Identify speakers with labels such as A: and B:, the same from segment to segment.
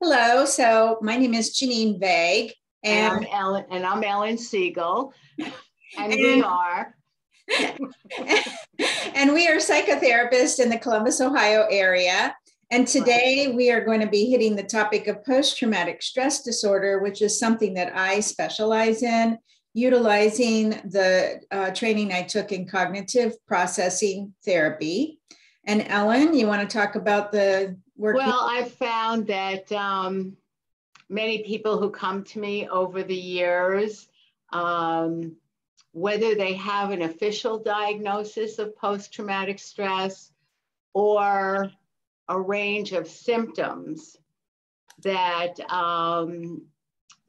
A: Hello, so my name is Jeannine Vegh.
B: And, and I'm Ellen and I'm Ellen Seigel. And, and we are
A: and we are psychotherapists in the Columbus, Ohio area. And today we are going to be hitting the topic of post traumatic stress disorder, which is something that I specialize in, utilizing the uh, training I took in cognitive processing therapy. And Ellen, you want to talk about the work?
B: Well, I've found that um, many people who come to me over the years, um, whether they have an official diagnosis of post traumatic stress or a range of symptoms that um,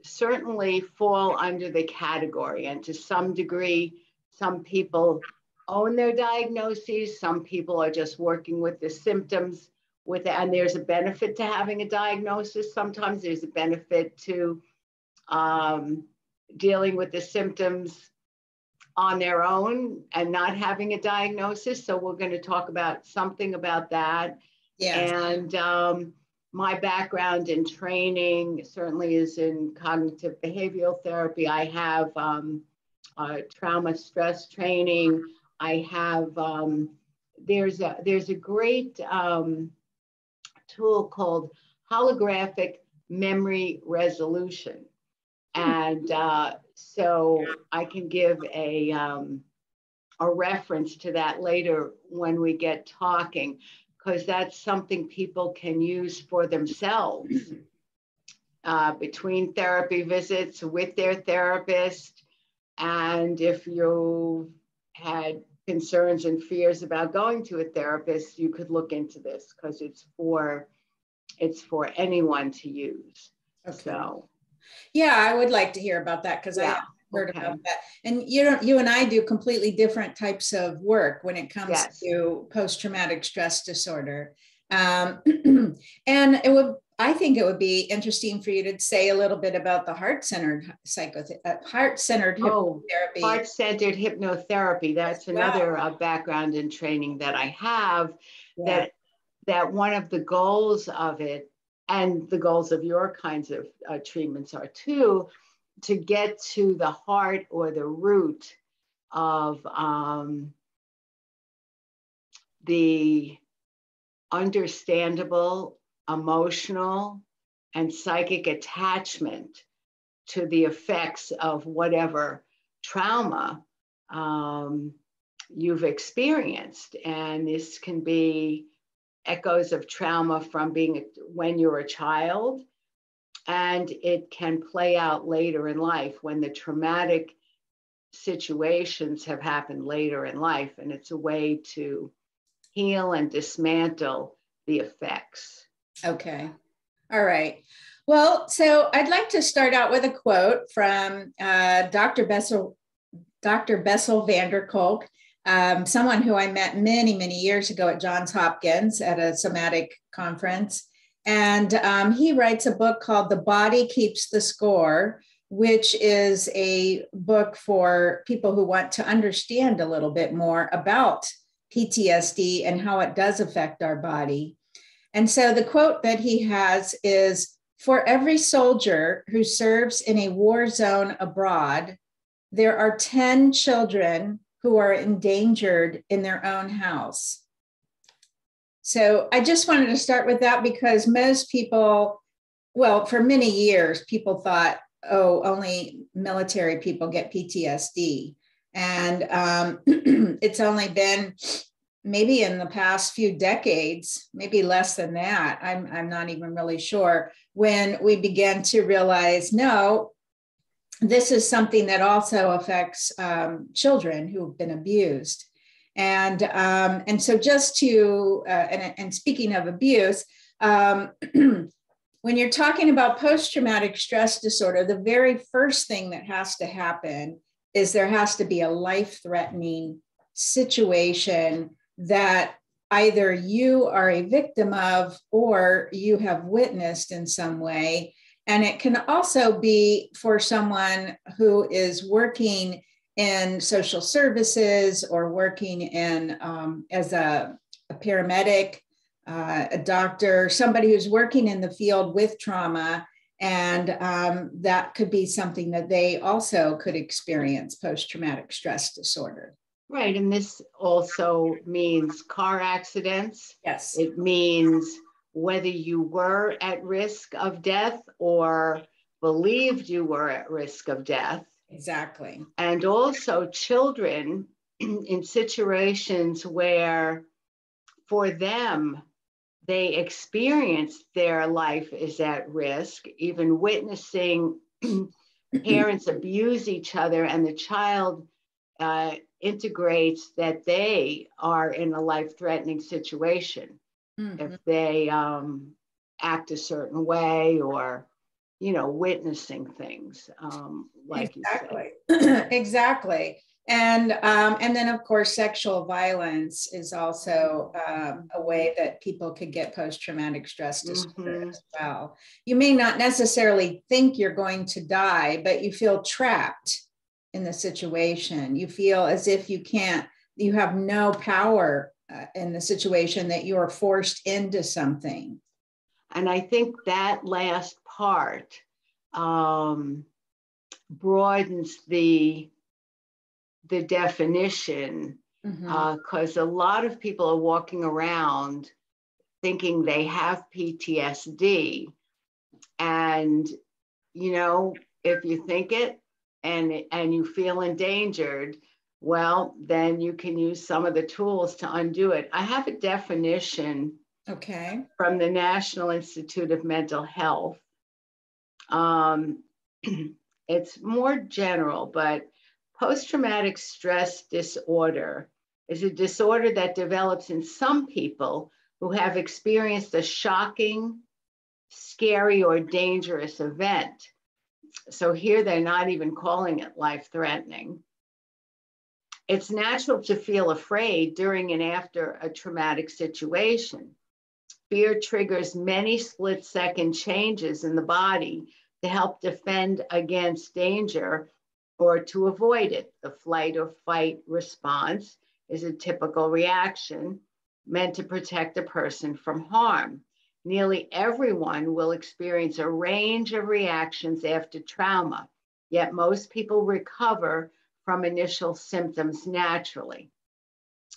B: certainly fall under the category. And to some degree, some people own their diagnoses, some people are just working with the symptoms with and there's a benefit to having a diagnosis. Sometimes there's a benefit to um, dealing with the symptoms on their own and not having a diagnosis. So we're going to talk about something about that. Yeah. And um, my background in training certainly is in cognitive behavioral therapy. I have um, uh, trauma stress training. I have um, there's a there's a great um, tool called holographic memory resolution, and uh, so I can give a um, a reference to that later when we get talking because that's something people can use for themselves uh, between therapy visits with their therapist. And if you had concerns and fears about going to a therapist, you could look into this because it's for it's for anyone to use. Okay. So
A: yeah, I would like to hear about that because yeah. I heard okay. about that. And you know, you and I do completely different types of work when it comes yes. to post-traumatic stress disorder. Um, and it would, I think it would be interesting for you to say a little bit about the heart-centered psychotherapy, uh, heart-centered oh, hypnotherapy.
B: Heart-centered hypnotherapy. That's another uh, background and training that I have. Yeah. That that one of the goals of it, and the goals of your kinds of uh, treatments are too, to get to the heart or the root of um, the understandable emotional and psychic attachment to the effects of whatever trauma um, you've experienced. And this can be echoes of trauma from being when you're a child and it can play out later in life when the traumatic situations have happened later in life. And it's a way to heal and dismantle the effects.
A: Okay. All right. Well, so I'd like to start out with a quote from uh, Dr. Bessel, Dr. Bessel van der Kolk, um, someone who I met many, many years ago at Johns Hopkins at a somatic conference. And um, he writes a book called The Body Keeps the Score, which is a book for people who want to understand a little bit more about PTSD and how it does affect our body. And so the quote that he has is For every soldier who serves in a war zone abroad, there are 10 children who are endangered in their own house. So I just wanted to start with that because most people, well, for many years, people thought, oh, only military people get PTSD. And um, it's only been maybe in the past few decades, maybe less than that, I'm, I'm not even really sure, when we began to realize no, this is something that also affects um, children who've been abused. And, um, and so just to, uh, and, and speaking of abuse, um, when you're talking about post-traumatic stress disorder, the very first thing that has to happen is there has to be a life-threatening situation that either you are a victim of or you have witnessed in some way. And it can also be for someone who is working in social services or working in um, as a, a paramedic uh, a doctor, somebody who's working in the field with trauma, and um, that could be something that they also could experience post traumatic stress disorder.
B: Right. And this also means car accidents.
A: Yes.
B: It means whether you were at risk of death or believed you were at risk of death.
A: Exactly.
B: And also children in situations where for them, they experience their life is at risk, even witnessing parents abuse each other and the child uh, integrates that they are in a life threatening situation. Mm-hmm. if they um, act a certain way or you know witnessing things um, like
A: exactly. Exactly. And um, and then of course sexual violence is also um, a way that people could get post-traumatic stress disorder mm-hmm. as well. You may not necessarily think you're going to die but you feel trapped in the situation you feel as if you can't you have no power uh, in the situation that you are forced into something
B: and i think that last part um, broadens the the definition because mm-hmm. uh, a lot of people are walking around thinking they have PTSD. And, you know, if you think it and, and you feel endangered, well, then you can use some of the tools to undo it. I have a definition
A: okay.
B: from the National Institute of Mental Health. Um, it's more general, but Post traumatic stress disorder is a disorder that develops in some people who have experienced a shocking, scary, or dangerous event. So here they're not even calling it life threatening. It's natural to feel afraid during and after a traumatic situation. Fear triggers many split second changes in the body to help defend against danger or to avoid it. The flight or fight response is a typical reaction meant to protect a person from harm. Nearly everyone will experience a range of reactions after trauma, yet most people recover from initial symptoms naturally.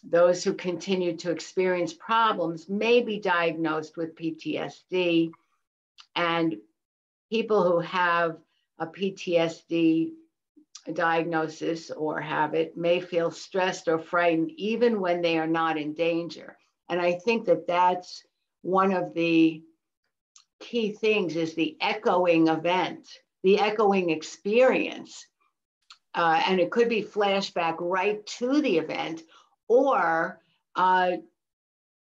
B: Those who continue to experience problems may be diagnosed with PTSD, and people who have a PTSD diagnosis or have it may feel stressed or frightened even when they are not in danger. And I think that that's one of the key things is the echoing event, the echoing experience. Uh, and it could be flashback right to the event or uh,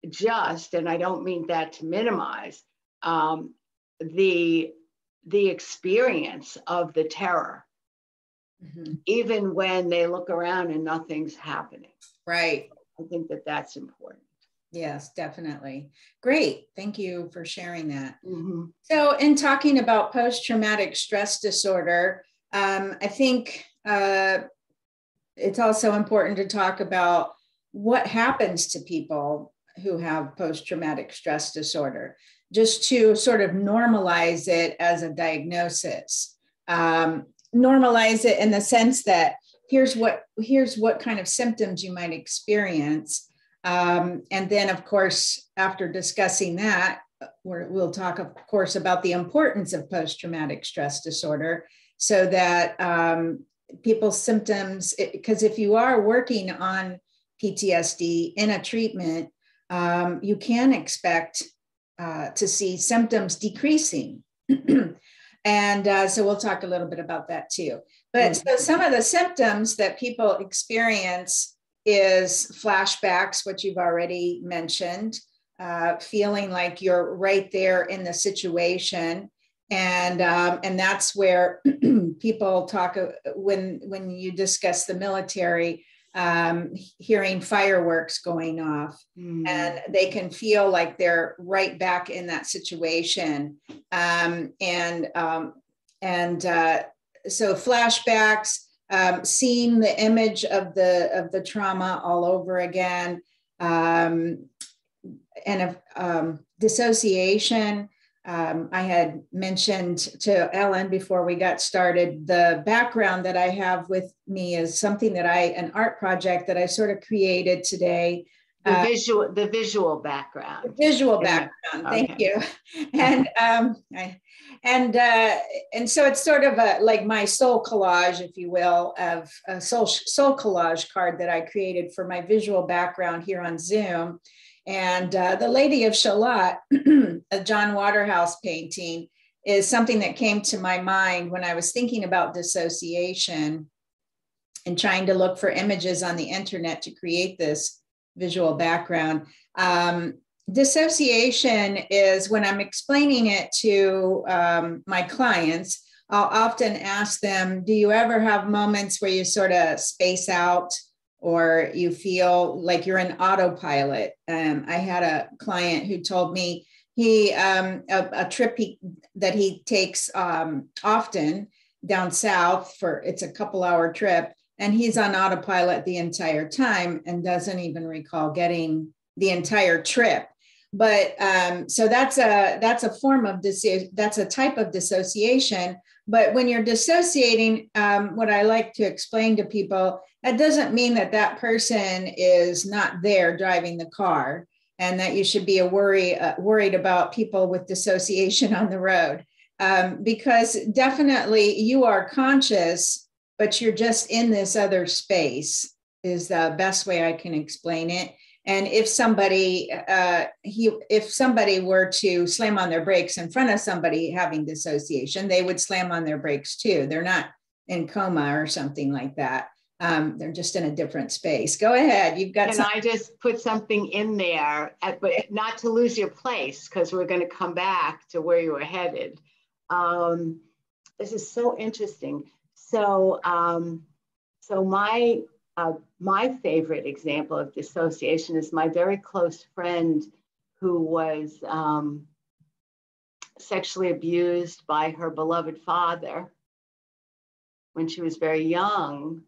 B: just, and I don't mean that to minimize, um, the, the experience of the terror mm-hmm. even when they look around and nothing's happening.
A: Right.
B: I think that that's important.
A: Yes, definitely. Great. Thank you for sharing that. Mm-hmm. So, in talking about post traumatic stress disorder, um, I think uh, it's also important to talk about what happens to people who have post traumatic stress disorder, just to sort of normalize it as a diagnosis. Um, normalize it in the sense that here's what here's what kind of symptoms you might experience um, and then of course after discussing that we will talk of course about the importance of post-traumatic stress disorder so that um, people's symptoms because if you are working on ptsd in a treatment um, you can expect uh, to see symptoms decreasing And uh, so we'll talk a little bit about that too. But mm-hmm. so some of the symptoms that people experience is flashbacks, which you've already mentioned, uh, feeling like you're right there in the situation. And um, and that's where people talk uh, when when you discuss the military um, hearing fireworks going off, mm. and they can feel like they're right back in that situation. Um, and um, and uh, so flashbacks, um, seeing the image of the of the trauma all over again. Um, and um, dissociation. Um, I had mentioned to Ellen before we got started the background that I have with me is something that I, an art project that I sort of created today
B: the uh, visual the visual background
A: visual background yeah. thank okay. you and um I, and uh and so it's sort of a like my soul collage if you will of a soul soul collage card that i created for my visual background here on zoom and uh, the lady of shalott a john waterhouse painting is something that came to my mind when i was thinking about dissociation and trying to look for images on the internet to create this visual background. Um, dissociation is when I'm explaining it to um, my clients, I'll often ask them, Do you ever have moments where you sort of space out or you feel like you're in autopilot? Um, I had a client who told me he, um, a, a, trip he, that he takes um, often down south for it's a couple hour trip and he's on autopilot the entire time and doesn't even recall getting the entire trip. But um, so that's a that's a form of dis- that's a type of dissociation. But when you're dissociating um, what i like to explain to people that doesn't mean that that person is not there driving the car and that you should be a worry uh, worried about people with dissociation on the road. Um, because definitely you are conscious but you're just in this other space is the best way I can explain it. And if somebody, uh, he, if somebody were to slam on their brakes in front of somebody having dissociation, they would slam on their brakes too. They're not in coma or something like that. Um, they're just in a different space. Go ahead. You've got.
B: Can something. I just put something in there, at, but not to lose your place because we're going to come back to where you were headed. Um, this is so interesting. So, um, so my uh, my favorite example of dissociation is my very close friend who was um, sexually abused by her beloved father when she was very young.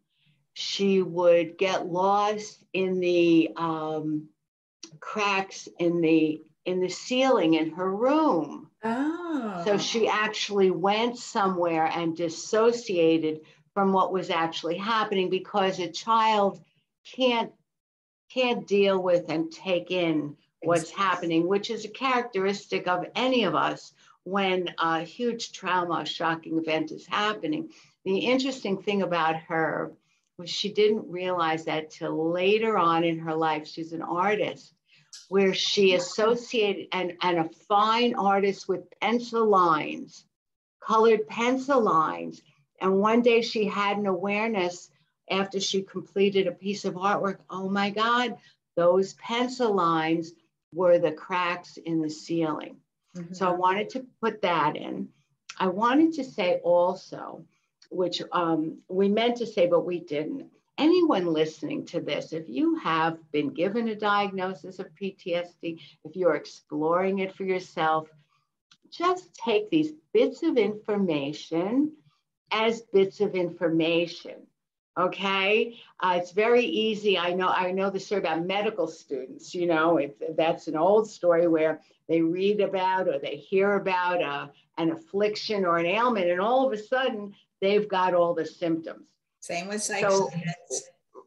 B: She would get lost in the um, cracks in the in the ceiling in her room Oh. So uh-huh. she actually went somewhere and dissociated from what was actually happening because a child can't can't deal with and take in what's happening, which is a characteristic of any of us when a huge trauma, shocking event is happening. The interesting thing about her was she didn't realize that till later on in her life. She's an artist where she associated and, and a fine artist with pencil lines, colored pencil lines. And one day she had an awareness after she completed a piece of artwork. Oh my God, those pencil lines were the cracks in the ceiling. Mm-hmm. So I wanted to put that in. I wanted to say also, which um, we meant to say, but we didn't anyone listening to this, if you have been given a diagnosis of PTSD, if you're exploring it for yourself, just take these bits of information as bits of information. Okay, uh, it's very easy. I know. I know the story about medical students. You know, if that's an old story where they read about or they hear about a, uh, an affliction or an ailment, and all of a sudden they've got all the symptoms.
A: Same with psych so,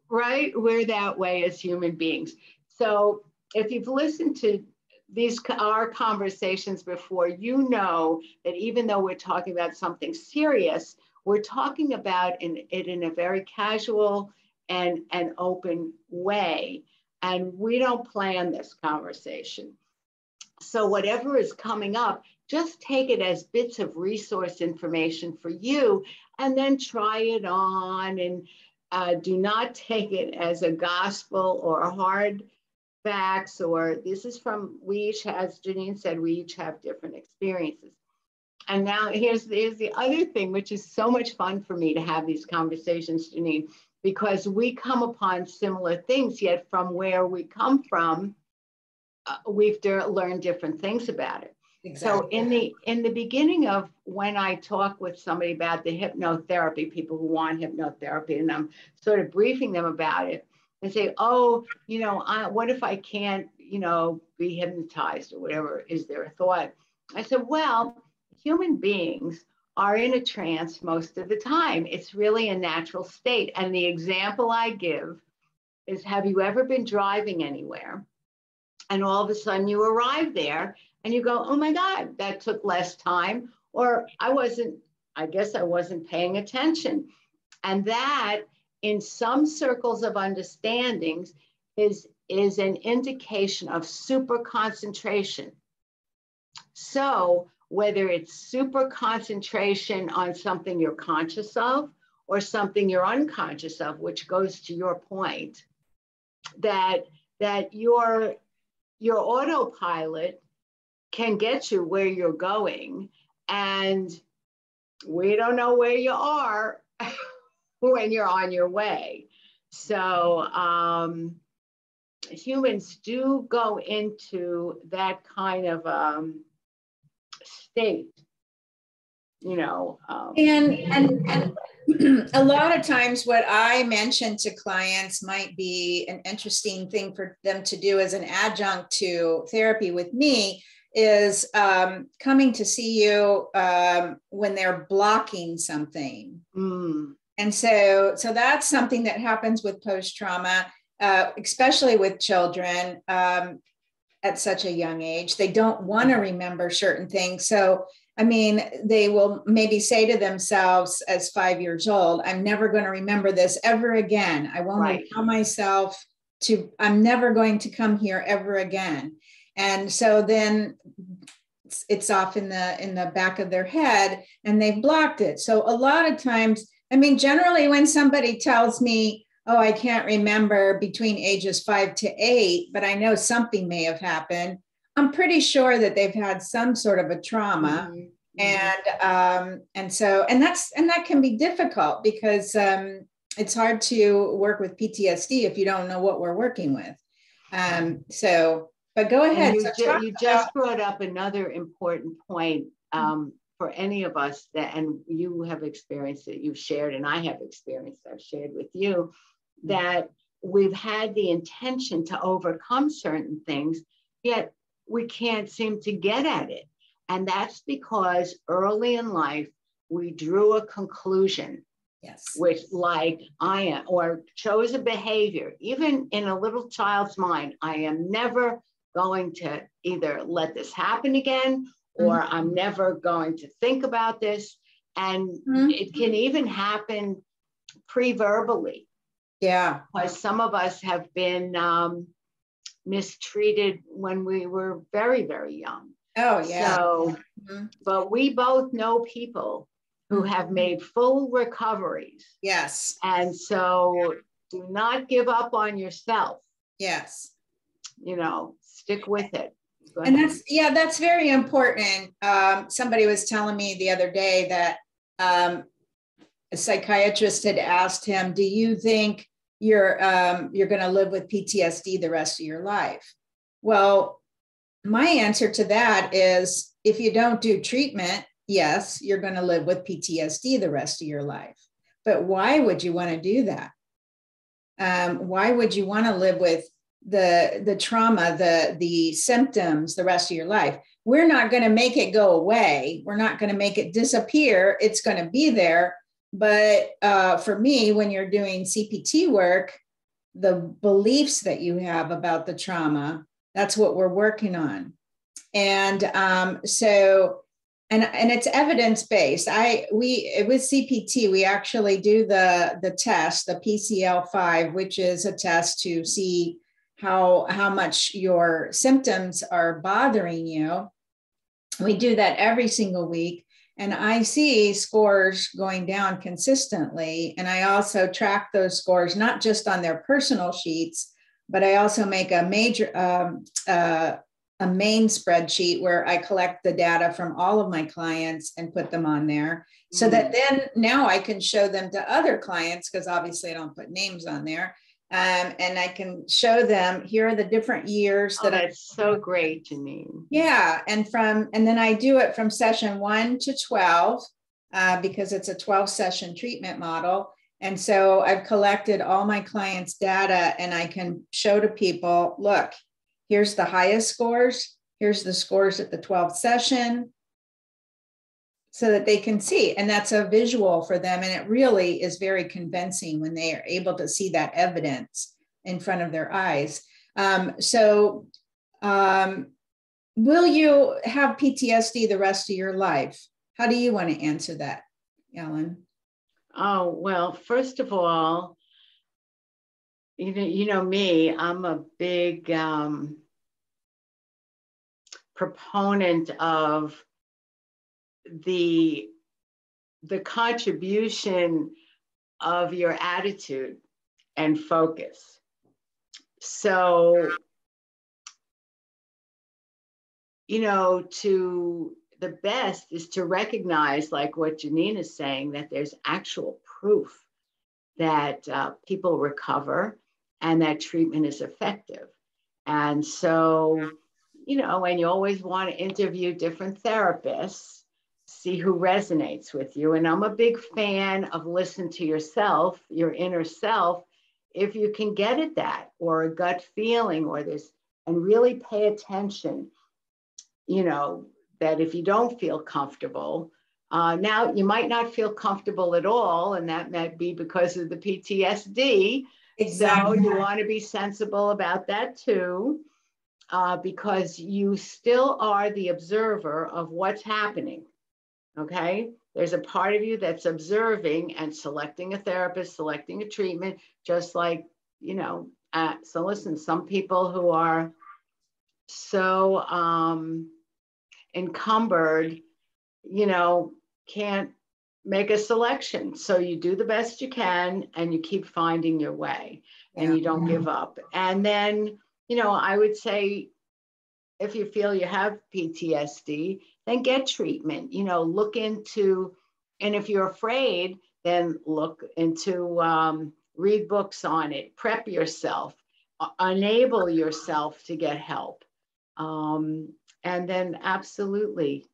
B: Right? We're that way as human beings. So if you've listened to these our conversations before, you know that even though we're talking about something serious, we're talking about in, it in a very casual and, and open way. And we don't plan this conversation. So whatever is coming up, just take it as bits of resource information for you and then try it on and uh, do not take it as a gospel or hard facts or this is from we each as jeannine said we each have different experiences. And now here's, here's the other thing which is so much fun for me to have these conversations jeannine because we come upon similar things yet from where we come from uh, we've learned different things about it Exactly. So in the in the beginning of when I talk with somebody about the hypnotherapy, people who want hypnotherapy, and I'm sort of briefing them about it, and say, oh, you know, I, what if I can't, you know, be hypnotized or whatever is their thought. I said, well, human beings are in a trance most of the time. It's really a natural state. And the example I give is have you ever been driving anywhere and all of a sudden you arrive there and you go, oh my God, that took less time, or I wasn't, I guess I wasn't paying attention. And that in some circles of understandings is, is an indication of super concentration. So whether it's super concentration on something you're conscious of or something you're unconscious of, which goes to your point, that that your your autopilot can get you where you're going. And we don't know where you are when you're on your way. So um, humans do go into that kind of um, state you know um,
A: and and, and a lot of times what i mention to clients might be an interesting thing for them to do as an adjunct to therapy with me is um, coming to see you um, when they're blocking something mm. and so so that's something that happens with post trauma uh, especially with children um, at such a young age they don't want to remember certain things so I mean, they will maybe say to themselves as five years old, I'm never going to remember this ever again. I won't right. allow myself to, I'm never going to come here ever again. And so then it's, it's off in the in the back of their head and they've blocked it. So a lot of times, I mean, generally when somebody tells me, oh, I can't remember between ages five to eight, but I know something may have happened. I'm pretty sure that they've had some sort of a trauma. Mm-hmm. And um, and so and that's and that can be difficult because um, it's hard to work with PTSD if you don't know what we're working with. Um, so, but go ahead.
B: You,
A: so
B: ju- you just brought up another important point um, for any of us that, and you have experienced it, you've shared, and I have experienced, I've shared with you, that we've had the intention to overcome certain things, yet we can't seem to get at it. And that's because early in life, we drew a conclusion.
A: Yes.
B: Which, like I am, or chose a behavior, even in a little child's mind, I am never going to either let this happen again or mm-hmm. I'm never going to think about this. And mm-hmm. it can even happen pre verbally.
A: Yeah.
B: Because some of us have been um, mistreated when we were very, very young.
A: Oh, yeah.
B: So, mm-hmm. but we both know people who mm-hmm. have made full recoveries.
A: Yes.
B: And so do not give up on yourself.
A: Yes.
B: You know, stick with it.
A: And that's, yeah, that's very important. Um, somebody was telling me the other day that um, a psychiatrist had asked him, Do you think you're um, you're going to live with PTSD the rest of your life. Well, my answer to that is if you don't do treatment, yes, you're going to live with PTSD the rest of your life. But why would you want to do that? Um, why would you want to live with the the trauma, the the symptoms the rest of your life? We're not going to make it go away. We're not going to make it disappear. It's going to be there but uh, for me, when you're doing CPT work, the beliefs that you have about the trauma, that's what we're working on. And um, so, and, and it's evidence based. I we with CPT we actually do the the test, the PCL five, which is a test to see how how much your symptoms are bothering you. We do that every single week, and I see scores going down consistently. And I also track those scores, not just on their personal sheets, but I also make a major, um, uh, a main spreadsheet where I collect the data from all of my clients and put them on there so that mm. then now I can show them to other clients because obviously I don't put names on there um, and I can show them here are the different years
B: that oh, that's I, so great, Jeannine.
A: Yeah, and from and then I do it from session one to twelve uh, because it's a twelve session treatment model, and so I've collected all my clients' data and I can show to people, look, Here's the highest scores. Here's the scores at the 12th session so that they can see. And that's a visual for them. And it really is very convincing when they are able to see that evidence in front of their eyes. Um, so, um, will you have PTSD the rest of your life? How do you want to answer that, Ellen?
B: Oh, well, first of all, you know, you know me, I'm a big um, proponent of the the contribution of your attitude and focus. So, you know, to the best is to recognize, like what Jeannine is saying, that there's actual proof that uh, people recover and that treatment is effective. And so, you know, and you always want to interview different therapists see who resonates with you. And I'm a big fan of listen to yourself, your inner self, if you can get at that or a gut feeling or this, and really pay attention, you know, that if you don't feel comfortable, uh, now you might not feel comfortable at all, and that might be because of the PTSD. Exactly. So you want to be sensible about that too, uh, because you still are the observer of what's happening. Okay. There's a part of you that's observing and selecting a therapist, selecting a treatment, just like, you know, uh, so listen, some people who are so um, encumbered, you know, can't make a selection. So you do the best you can and you keep finding your way and yeah. you don't give up. And then, you know, I would say if you feel you have PTSD, then get treatment. You know, look into, and if you're afraid, then look into, um, read books on it, prep yourself, uh, enable yourself to get help. Um, and then absolutely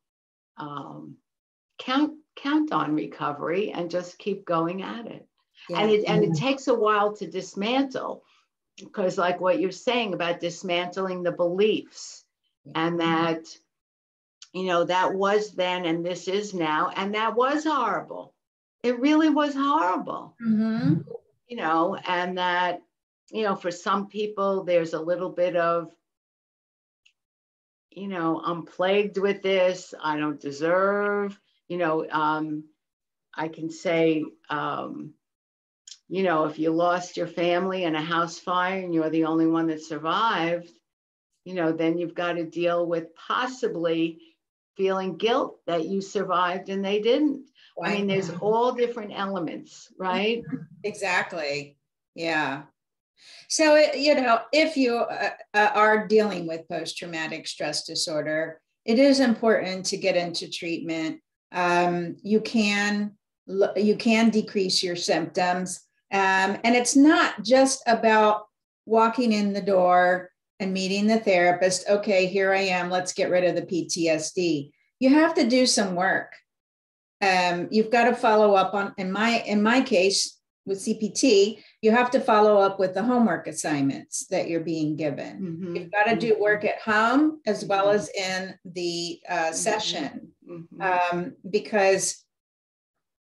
B: um, count count on recovery and just keep going at it. Yeah. And it and it takes a while to dismantle because like what you're saying about dismantling the beliefs and that you know, that was then and this is now. And that was horrible. It really was horrible. Mm-hmm. You know, and that, you know, for some people, there's a little bit of, you know, I'm plagued with this. I don't deserve, you know, um, I can say, um, you know, if you lost your family in a house fire and you're the only one that survived, you know, then you've got to deal with possibly feeling guilt that you survived and they didn't. I mean, there's all different elements, right?
A: Exactly. Yeah. So, you know, if you uh, uh, are dealing with post traumatic stress disorder, it is important to get into treatment. Um, you can you can decrease your symptoms, um, and it's not just about walking in the door and meeting the therapist, okay, here I am, let's get rid of the PTSD. You have to do some work. Um, you've got to follow up on in my in my case with CPT, you have to follow up with the homework assignments that you're being given. Mm-hmm. You've got to do work at home as well mm-hmm. as in the uh, mm-hmm. session mm-hmm. um, because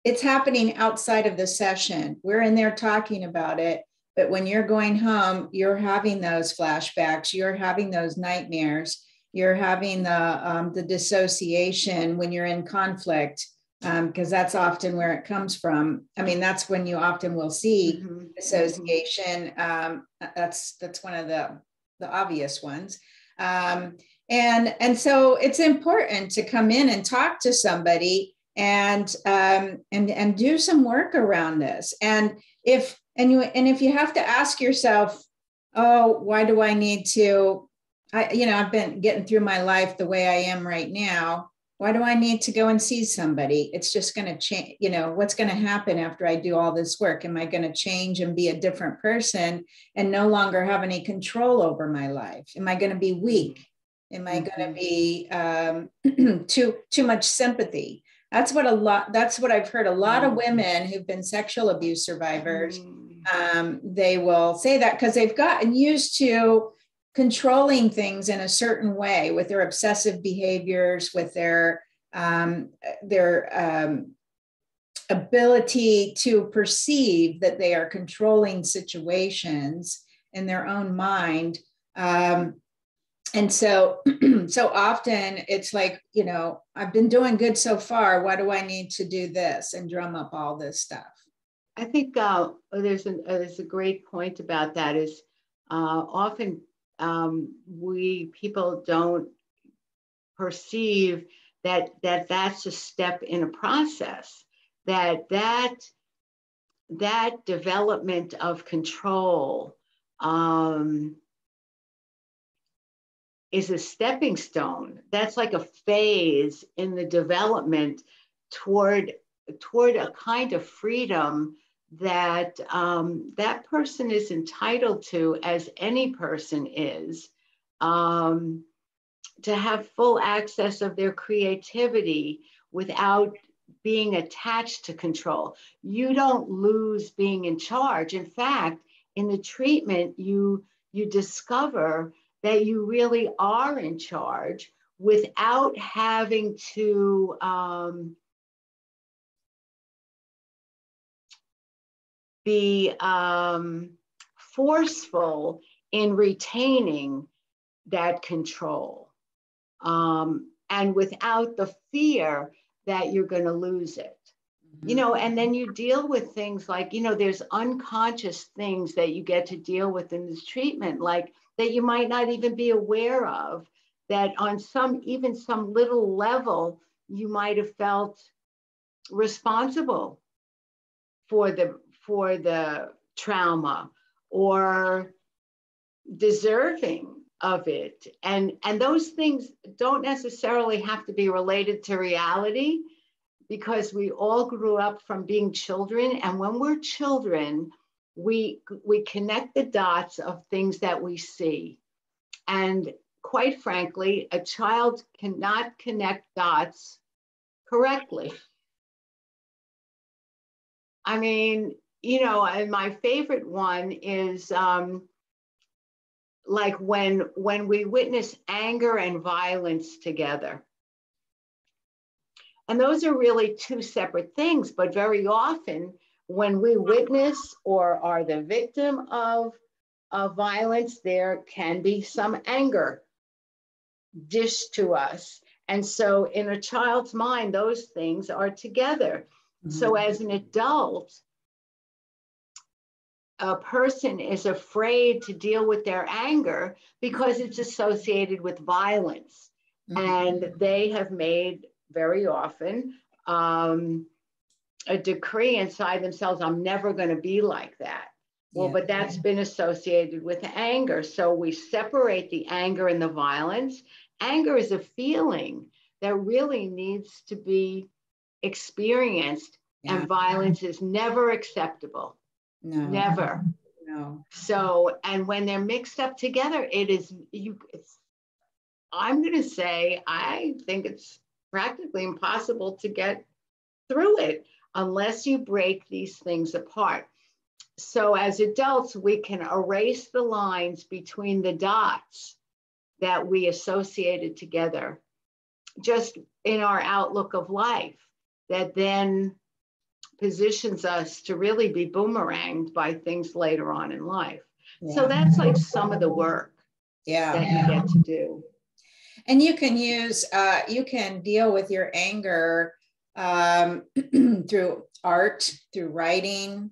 A: it's happening outside of the session. We're in there talking about it but when you're going home, you're having those flashbacks, you're having those nightmares, you're having the um, the dissociation when you're in conflict, because um, that's often where it comes from. I mean, that's when you often will see mm-hmm. dissociation. Um, that's that's one of the the obvious ones. Um, and and so it's important to come in and talk to somebody and um, and and do some work around this. And if and you and if you have to ask yourself oh why do i need to i you know i've been getting through my life the way i am right now. Why do i need to go and see somebody? It's just going to change you know what's going to happen after i do all this work? Am i going to change and be a different person and no longer have any control over my life? Am i going to be weak? Am i going to be um, too too much sympathy? That's what a lot that's what i've heard a lot of mm-hmm. women who've been sexual abuse survivors mm um, they will say that because they've gotten used to controlling things in a certain way with their obsessive behaviors, with their um, their um, ability to perceive that they are controlling situations in their own mind. Um, and so, so often it's like, you know, I've been doing good so far. Why do I need to do this and drum up all this stuff?
B: I think uh, there's, a, there's a great point about that is uh, often um, we people don't perceive that that that's a step in a process that that that development of control um, is a stepping stone. That's like a phase in the development toward toward a kind of freedom that um, that person is entitled to, as any person is, um, to have full access of their creativity without being attached to control. You don't lose being in charge. In fact, in the treatment, you you discover that you really are in charge without having to um, be um, forceful in retaining that control um, and without the fear that you're going to lose it. You know, and then you deal with things like, you know, there's unconscious things that you get to deal with in this treatment, like that you might not even be aware of, that on some, even some little level, you might have felt responsible for the for the trauma or deserving of it. And and those things don't necessarily have to be related to reality because we all grew up from being children. And when we're children we we connect the dots of things that we see. And quite frankly a child cannot connect dots correctly. I mean you know, and my favorite one is um, like when when we witness anger and violence together. And those are really two separate things, but very often when we witness or are the victim of, of violence, there can be some anger dished to us. And so in a child's mind, those things are together. Mm-hmm. So as an adult, a person is afraid to deal with their anger because it's associated with violence. Mm-hmm. And they have made very often um, a decree inside themselves I'm never going to be like that. Well, yeah. but that's been associated with anger. So we separate the anger and the violence. Anger is a feeling that really needs to be experienced, yeah. and violence is never acceptable. No. Never.
A: No.
B: So, and when they're mixed up together, it is you. It's. I'm going to say I think it's practically impossible to get through it unless you break these things apart. So, as adults, we can erase the lines between the dots that we associated together just in our outlook of life that then positions us to really be boomeranged by things later on in life. Yeah. So that's like some of the work
A: yeah.
B: that you get to do.
A: And you can use, uh, you can deal with your anger um, through art, through writing.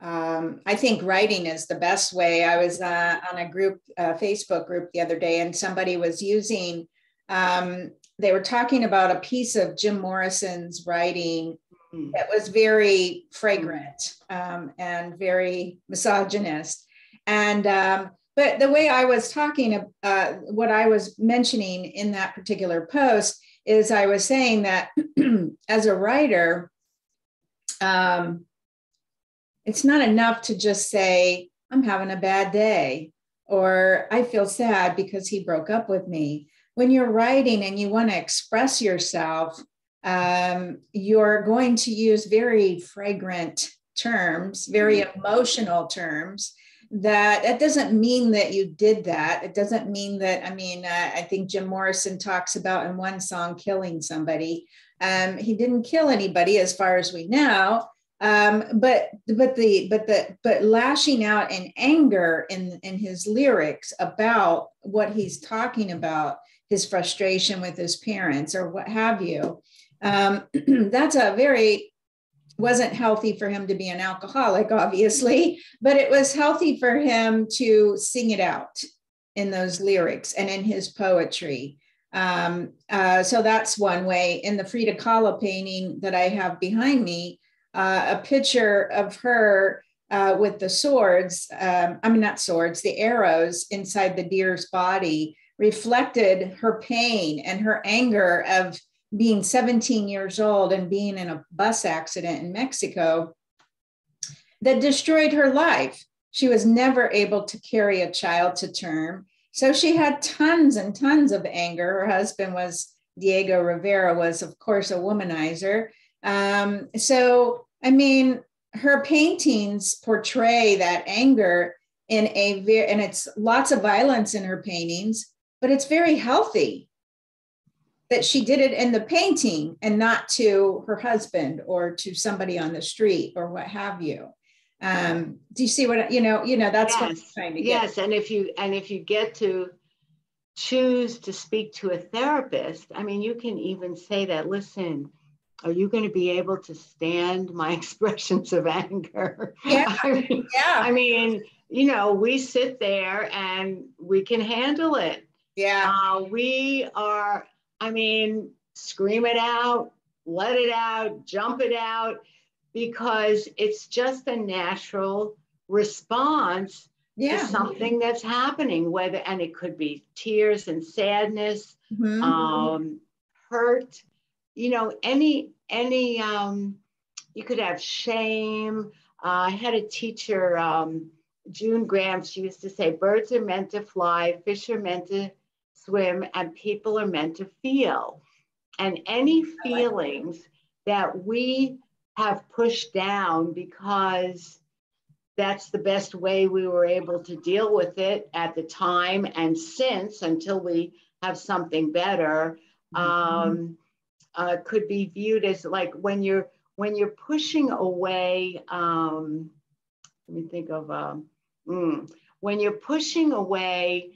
A: Um, I think writing is the best way. I was uh, on a group, uh, Facebook group the other day, and somebody was using, um, they were talking about a piece of Jim Morrison's writing Mm. that was very fragrant um, and very misogynist. And um, but the way I was talking, uh, what I was mentioning in that particular post is I was saying that as a writer, um, it's not enough to just say, I'm having a bad day, or I feel sad because he broke up with me. When you're writing and you want to express yourself, um, you're going to use very fragrant terms, very mm-hmm. emotional terms that that doesn't mean that you did that. It doesn't mean that, I mean, uh, I think Jim Morrison talks about in one song killing somebody. Um, he didn't kill anybody as far as we know. Um, but but the but the but lashing out in anger in in his lyrics about what he's talking about his frustration with his parents or what have you um, that's a very wasn't healthy for him to be an alcoholic, obviously, but it was healthy for him to sing it out in those lyrics and in his poetry. Um, uh, so that's one way. In the Frida Kahlo painting that I have behind me, uh, a picture of her uh, with the swords, um, I mean, not swords, the arrows inside the deer's body reflected her pain and her anger of being 17 years old and being in a bus accident in Mexico that destroyed her life. She was never able to carry a child to term. So she had tons and tons of anger. Her husband was Diego Rivera, was of course a womanizer. Um, so, I mean, her paintings portray that anger in a very, and it's lots of violence in her paintings, but it's very healthy that she did it in the painting and not to her husband or to somebody on the street or what have you. Um, do you see what you know you know that's yes. what i'm trying to
B: get yes and if you and if you get to choose to speak to a therapist i mean you can even say that listen are you going to be able to stand my expressions of anger?
A: Yeah
B: I mean, yeah. I mean you know we sit there and we can handle it.
A: Yeah.
B: Uh, we are I mean, scream it out, let it out, jump it out, because it's just a natural response yeah. to something that's happening, whether, and it could be tears and sadness, mm-hmm. um, hurt, you know, any, any, um, you could have shame. Uh, I had a teacher, um, June Graham, she used to say, birds are meant to fly, fish are meant to swim, and people are meant to feel. And any feelings that we have pushed down because that's the best way we were able to deal with it at the time and since until we have something better mm-hmm. um, uh, could be viewed as like when you're when you're pushing away um, let me think of um, mm, when you're pushing away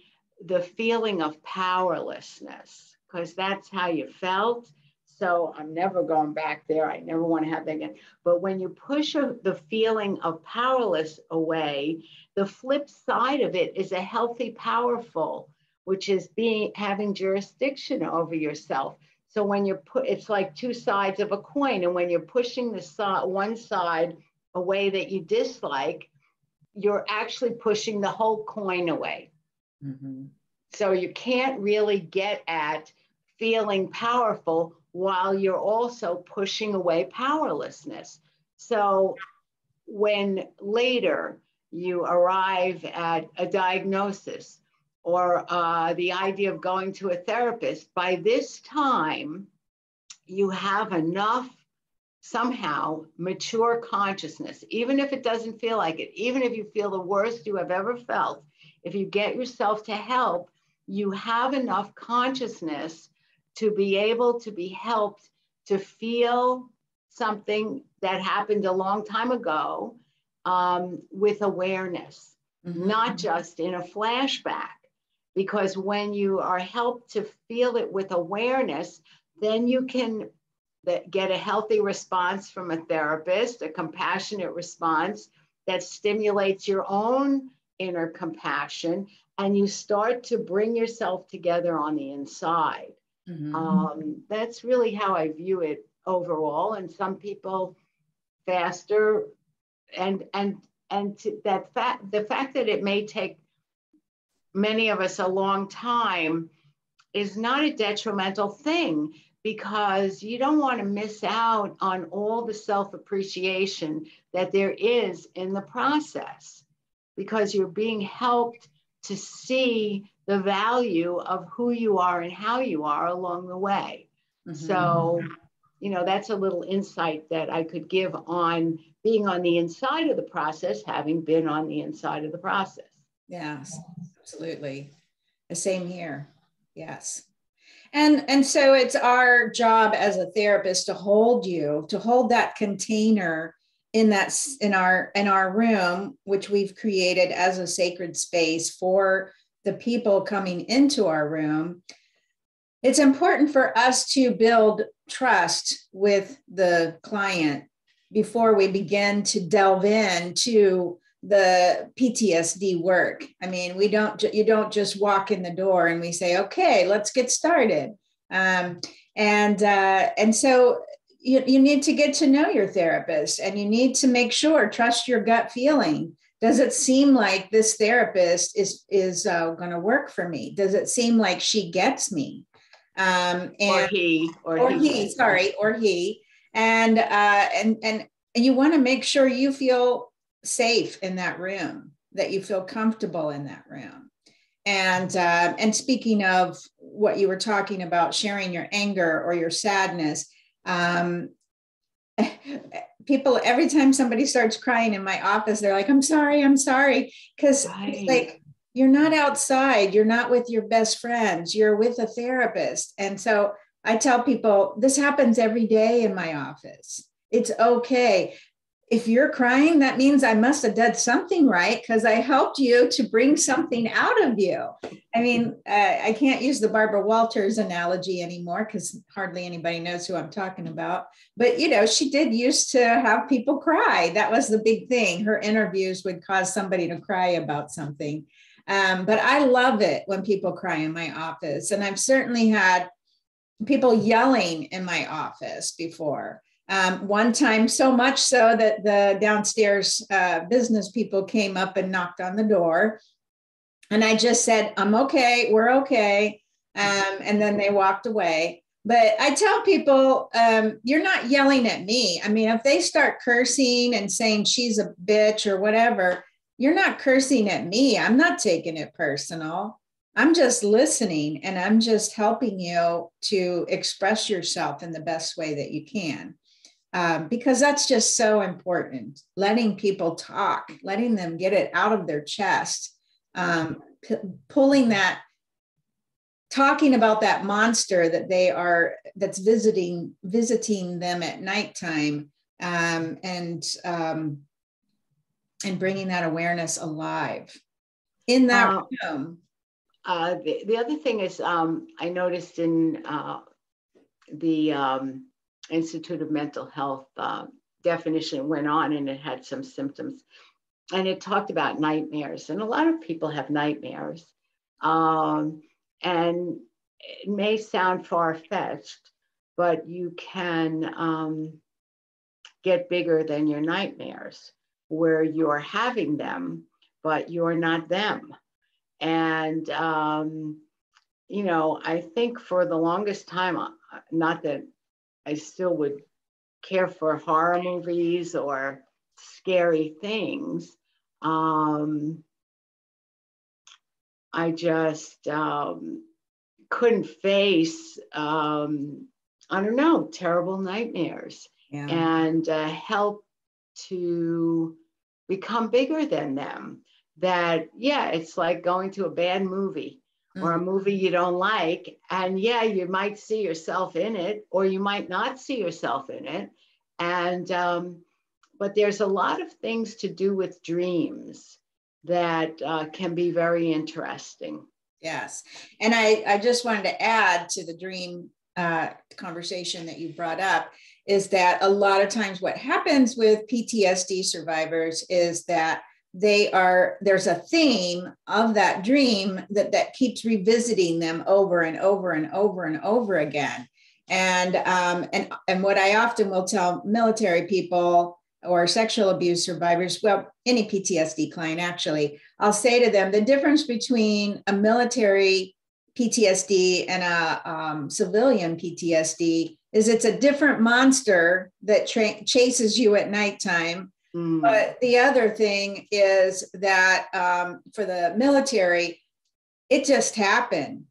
B: the feeling of powerlessness, because that's how you felt. So I'm never going back there. I never want to have that again. But when you push a, the feeling of powerless away, the flip side of it is a healthy, powerful, which is being having jurisdiction over yourself. So when you're put, it's like two sides of a coin, and when you're pushing the side, one side away that you dislike, you're actually pushing the whole coin away. Mm-hmm. So you can't really get at feeling powerful while you're also pushing away powerlessness. So when later you arrive at a diagnosis or uh, the idea of going to a therapist, by this time, you have enough somehow mature consciousness, even if it doesn't feel like it, even if you feel the worst you have ever felt, if you get yourself to help, you have enough consciousness to be able to be helped to feel something that happened a long time ago um, with awareness, mm-hmm. not just in a flashback. Because when you are helped to feel it with awareness, then you can get a healthy response from a therapist, a compassionate response that stimulates your own inner compassion and you start to bring yourself together on the inside. Mm-hmm. Um, that's really how I view it overall. And some people faster, and and and to, that fact, the fact that it may take many of us a long time is not a detrimental thing because you don't want to miss out on all the self appreciation that there is in the process because you're being helped to see the value of who you are and how you are along the way. Mm-hmm. So you know, that's a little insight that I could give on being on the inside of the process, having been on the inside of the process.
A: Yes, absolutely. The same here. Yes. And and so it's our job as a therapist to hold you, to hold that container in that in our in our room which we've created as a sacred space for the people coming into our room it's important for us to build trust with the client before we begin to delve into the PTSD work. I mean, we don't you don't just walk in the door and we say, "Okay, let's get started." Um, and uh, and so you, you need to get to know your therapist, and you need to make sure trust your gut feeling. Does it seem like this therapist is is uh, going to work for me? Does it seem like she gets me?
B: Um, and, or he,
A: or, or he, he sorry, or he, and uh, and and and you want to make sure you feel safe in that room, that you feel comfortable in that room. And uh, and speaking of what you were talking about, sharing your anger or your sadness, um, people every time somebody starts crying in my office, they're like, "I'm sorry, I'm sorry," because right. like you're not outside, you're not with your best friends, you're with a therapist, and so I tell people this happens every day in my office. It's okay if you're crying, that means I must have done something right because I helped you to bring something out of you. I mean, uh, I can't use the Barbara Walters analogy anymore because hardly anybody knows who I'm talking about. But, you know, she did used to have people cry. That was the big thing. Her interviews would cause somebody to cry about something. Um, but I love it when people cry in my office. And I've certainly had people yelling in my office before. Um, one time, so much so that the downstairs uh, business people came up and knocked on the door. And I just said, I'm okay, we're okay. Um, and then they walked away. But I tell people, um, you're not yelling at me. I mean, if they start cursing and saying she's a bitch or whatever, you're not cursing at me. I'm not taking it personal. I'm just listening and I'm just helping you to express yourself in the best way that you can um, because that's just so important. Letting people talk, letting them get it out of their chest, um, p- pulling that, talking about that monster that they are that's visiting visiting them at nighttime, um, and um, and bringing that awareness alive in that uh, room.
B: Uh, the, the other thing is, um, I noticed in uh, the um, Institute of Mental Health uh, definition went on and it had some symptoms. And it talked about nightmares. And a lot of people have nightmares. Um, and it may sound far fetched, but you can um, get bigger than your nightmares where you're having them, but you're not them. And, um, you know, I think for the longest time, uh, not that I still would care for horror movies or scary things. Um, I just um, couldn't face, um, I don't know, terrible nightmares yeah. and uh, help to become bigger than them. That, yeah, it's like going to a bad movie or a mm-hmm. movie you don't like. And yeah, you might see yourself in it, or you might not see yourself in it. And, um, but there's a lot of things to do with dreams that uh, can be very interesting.
A: Yes. And I, I just wanted to add to the dream uh, conversation that you brought up is that a lot of times what happens with PTSD survivors is that they are there's a theme of that dream that that keeps revisiting them over and over and over and over again. And um, and and what i often will tell military people or sexual abuse survivors well any ptsd client actually i'll say to them the difference between a military ptsd and a um, civilian ptsd is it's a different monster that tra- chases you at nighttime Mm. But the other thing is that um, for the military, it just happened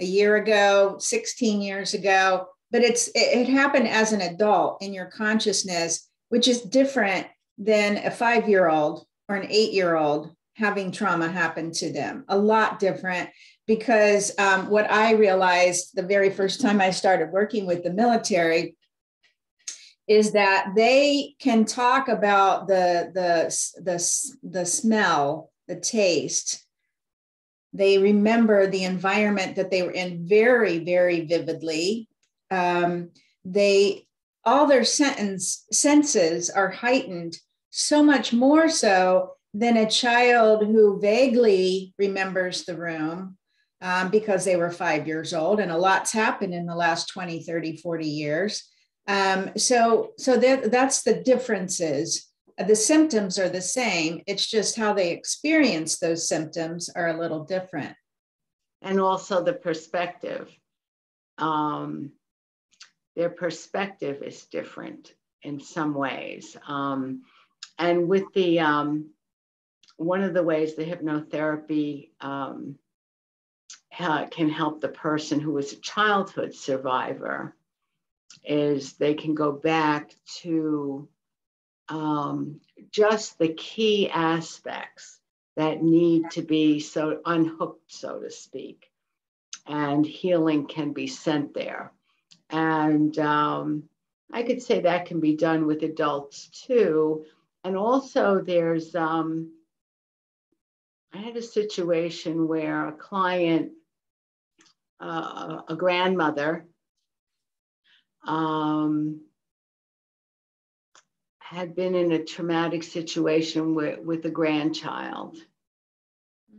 A: a year ago, 16 years ago. but it's it, it happened as an adult in your consciousness, which is different than a five year old or an eight year old having trauma happen to them. A lot different because um, what I realized the very first time I started working with the military is that they can talk about the the the, the smell, the taste. They remember the environment that they were in very, very vividly. Um, they all their sentence senses are heightened so much more so than a child who vaguely remembers the room um, because they were five years old and a lot's happened in the last 20 30 40 years um, so so that, that's the differences. The symptoms are the same. It's just how they experience those symptoms are a little different.
B: And also the perspective. Um, their perspective is different in some ways. Um, and with the um, one of the ways the hypnotherapy um, can help the person who was a childhood survivor is they can go back to um, just the key aspects that need to be so unhooked, so to speak, and healing can be sent there. And um, I could say that can be done with adults too. And also, there's um, I had a situation where a client, uh, a grandmother, um, had been in a traumatic situation with, with a grandchild,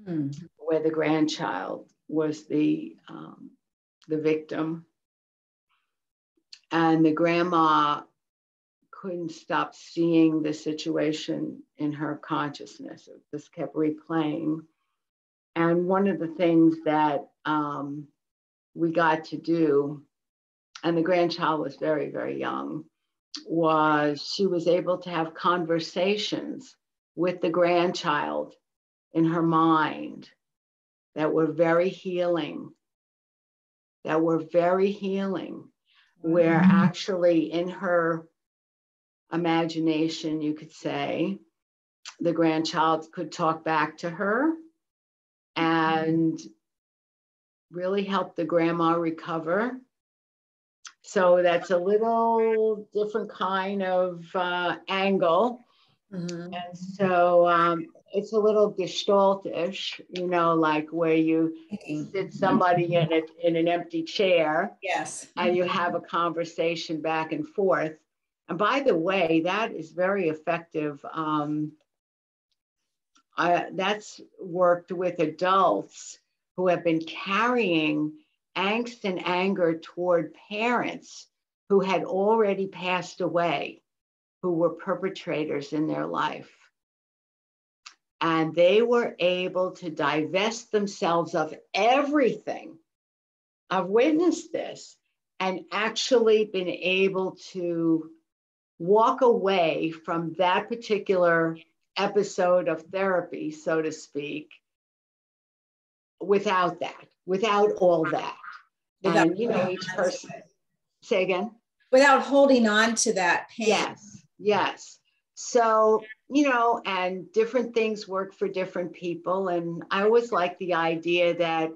B: mm. where the grandchild was the um, the victim, and the grandma couldn't stop seeing the situation in her consciousness. It just kept replaying. And one of the things that um, we got to do, and the grandchild was very, very young, was she was able to have conversations with the grandchild in her mind that were very healing, that were very healing, where mm-hmm. actually in her imagination, you could say. The grandchild could talk back to her and really help the grandma recover. So that's a little different kind of uh, angle. Mm-hmm. And so um, it's a little gestaltish, you know, like where you sit somebody in, a, in an empty chair.
A: Yes.
B: And you have a conversation back and forth. And by the way, that is very effective. Um, I, that's worked with adults who have been carrying angst and anger toward parents who had already passed away, who were perpetrators in their life. And they were able to divest themselves of everything. I've witnessed this and actually been able to walk away from that particular episode of therapy, so to speak, without that, without all that. And, you know, each person, say again?
A: Without holding on to that pain.
B: Yes, yes. So, you know, and different things work for different people. And I always like the idea that,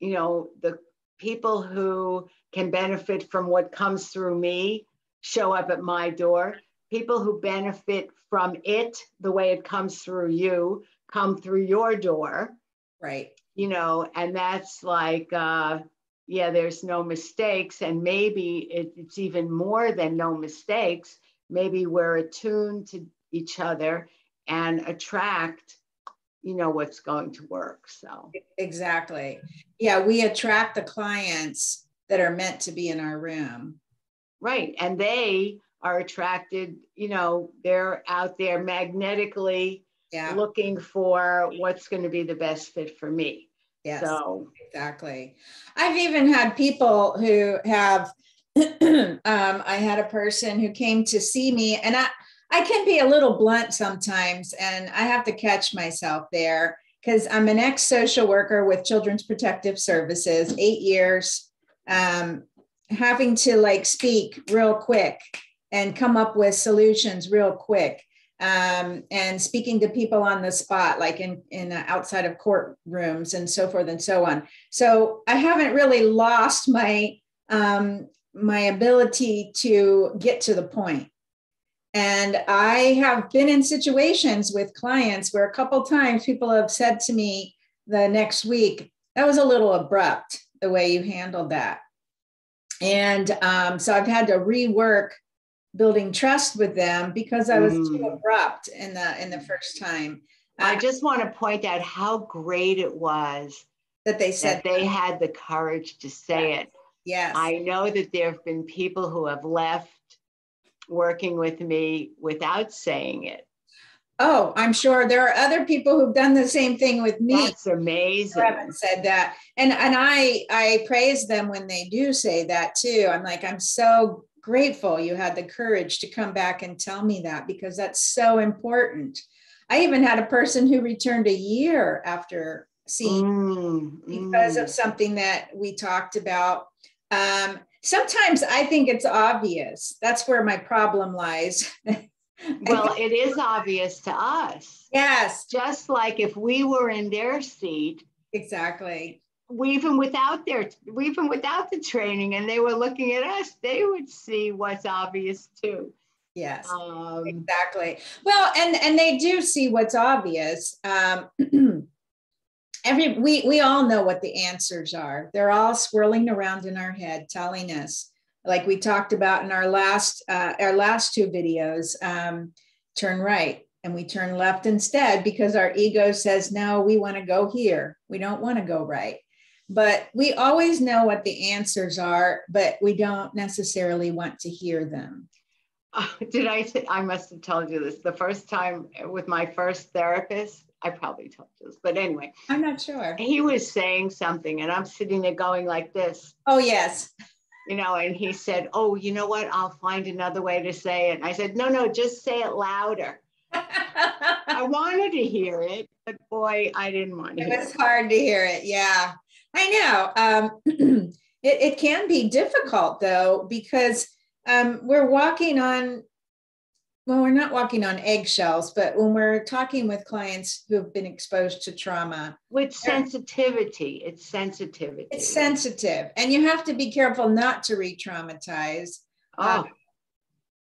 B: you know, the people who can benefit from what comes through me show up at my door. People who benefit from it, the way it comes through you, come through your door.
A: Right.
B: You know, and that's like, uh, yeah, there's no mistakes. And maybe it, it's even more than no mistakes. Maybe we're attuned to each other and attract you know what's going to work so
A: exactly yeah we attract the clients that are meant to be in our room
B: Right. And they are attracted, you know, they're out there magnetically yeah. looking for what's going to be the best fit for me.
A: Yes. So exactly. I've even had people who have um, I had a person who came to see me and I I can be a little blunt sometimes and I have to catch myself there because I'm an ex social worker with Children's Protective Services, eight years. Um, having to like speak real quick and come up with solutions real quick um, and speaking to people on the spot, like in, in uh, outside of courtrooms and so forth and so on. So I haven't really lost my um, my ability to get to the point. And I have been in situations with clients where a couple times people have said to me the next week, that was a little abrupt the way you handled that. And um, so I've had to rework building trust with them because I was mm. too abrupt in the in the first time.
B: I uh, just want to point out how great it was
A: that they said
B: that they had the courage to say
A: yes.
B: it.
A: Yes.
B: I know that there have been people who have left working with me without saying it.
A: Oh, I'm sure there are other people who've done the same thing with me.
B: That's amazing.
A: haven't said that, and and I I praise them when they do say that too. I'm like I'm so grateful you had the courage to come back and tell me that because that's so important. I even had a person who returned a year after seeing mm, because mm. of something that we talked about. Um, sometimes I think it's obvious. That's where my problem lies.
B: well, it is obvious to us.
A: Yes.
B: Just like if we were in their seat.
A: Exactly
B: even without their even without the training and they were looking at us they would see what's obvious too.
A: Yes um, exactly. Well and and they do see what's obvious. Um, every we we all know what the answers are. They're all swirling around in our head telling us like we talked about in our last uh, our last two videos um, turn right and we turn left instead because our ego says no we want to go here. We don't want to go right but we always know what the answers are, but we don't necessarily want to hear them.
B: Uh, did I? I must have told you this the first time with my first therapist. I probably told you this, but anyway,
A: I'm not sure.
B: He was saying something, and I'm sitting there going like this.
A: Oh yes.
B: You know, and he said, "Oh, you know what? I'll find another way to say it." And I said, "No, no, just say it louder." I wanted to hear it, but boy, I didn't want to.
A: It was it. hard to hear it. Yeah. I know. Um, it, it, can be difficult though, because um, we're walking on, well, we're not walking on eggshells, but when we're talking with clients who have been exposed to trauma.
B: With sensitivity, it's sensitivity.
A: It's sensitive. And you have to be careful not to re traumatize.
B: Oh. Um,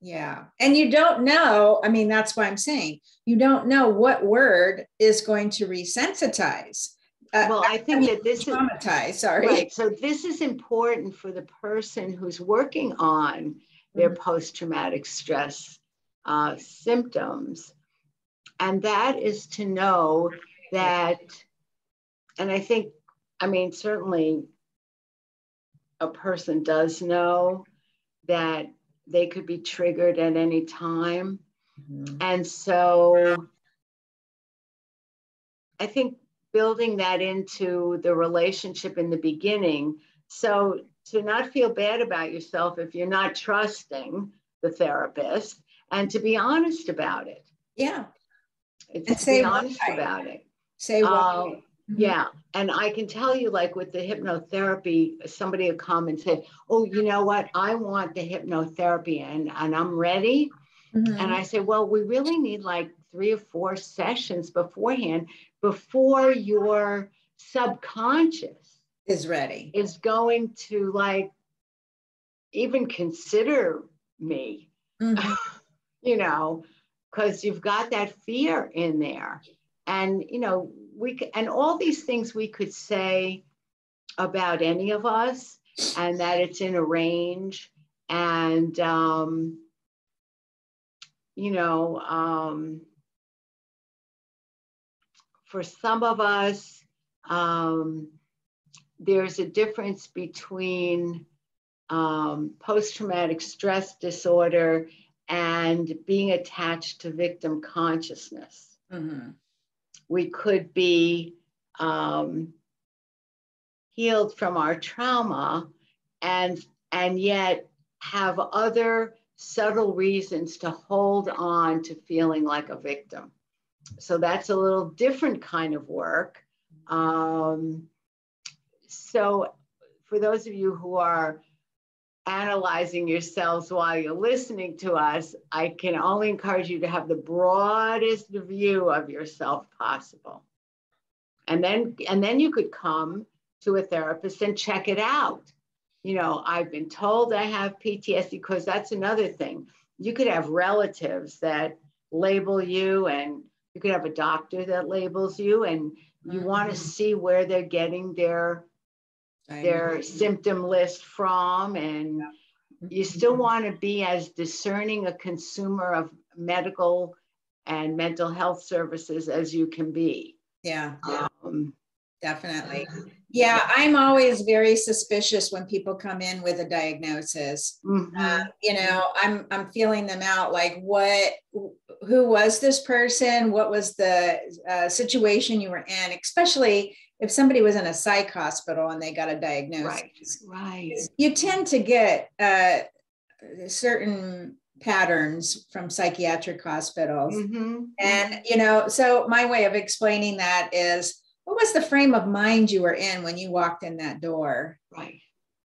A: yeah. And you don't know, I mean, that's why I'm saying you don't know what word is going to resensitize
B: uh, well, I think that this
A: traumatized. Is, sorry.
B: Right. So this is important for the person who's working on their mm-hmm. post-traumatic stress uh, symptoms, and that is to know that. And I think, I mean, certainly, a person does know that they could be triggered at any time, mm-hmm. and so. I think building that into the relationship in the beginning. So to not feel bad about yourself if you're not trusting the therapist and to be honest about it.
A: Yeah.
B: It's and say be honest why. about it.
A: Say why. Uh,
B: mm-hmm. Yeah. And I can tell you, like with the hypnotherapy, somebody would come and say, Oh, you know what? I want the hypnotherapy and, and I'm ready. Mm-hmm. And I say, Well, we really need like three or four sessions beforehand before your subconscious
A: is ready.
B: is going to like even consider me. Mm-hmm. you know because you've got that fear in there. And you know we and all these things we could say about any of us and that it's in a range and um you know um for some of us, um, there's a difference between um, post traumatic stress disorder and being attached to victim consciousness. Mm-hmm. We could be um, healed from our trauma and, and yet have other subtle reasons to hold on to feeling like a victim so that's a little different kind of work. Um, so for those of you who are analyzing yourselves while you're listening to us, I can only encourage you to have the broadest view of yourself possible. And then and then you could come to a therapist and check it out. You know, I've been told I have PTSD because that's another thing. You could have relatives that label you and you could have a doctor that labels you and you mm-hmm. want to see where they're getting their their symptom list from and you still want to be as discerning a consumer of medical and mental health services as you can be.
A: Yeah um, definitely yeah i'm always very suspicious when people come in with a diagnosis mm-hmm. uh, you know i'm i'm feeling them out like what who was this person what was the uh, situation you were in especially if somebody was in a psych hospital and they got a diagnosis,
B: right, right.
A: you tend to get uh, certain patterns from psychiatric hospitals. Mm-hmm. And, you know, so my way of explaining that is what was the frame of mind you were in when you walked in that door?
B: Right,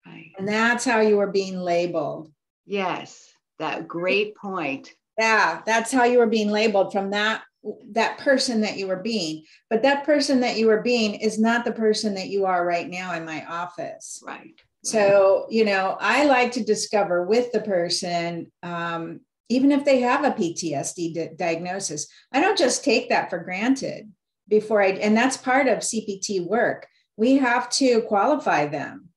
B: right.
A: And that's how you were being labeled.
B: Yes, that great point.
A: Yeah, that's how you were being labeled from that that person that you were being but that person that you were being is not the person that you are right now in my office
B: right
A: so you know i like to discover with the person um, even if they have a ptsd di- diagnosis i don't just take that for granted before i and that's part of cpt work. We have to qualify them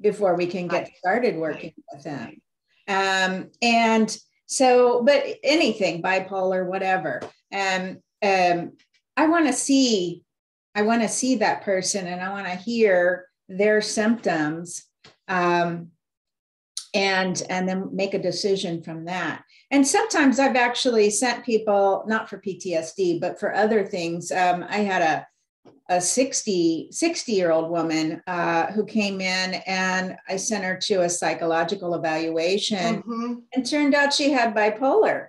A: before we can get started working with them. Um, and so but anything bipolar whatever. And um, i want to see i want to see that person and i want to hear their symptoms um, and and then make a decision from that and sometimes i've actually sent people not for ptsd but for other things um, i had a a 60 60 year old woman uh, who came in and i sent her to a psychological evaluation mm-hmm. and turned out she had bipolar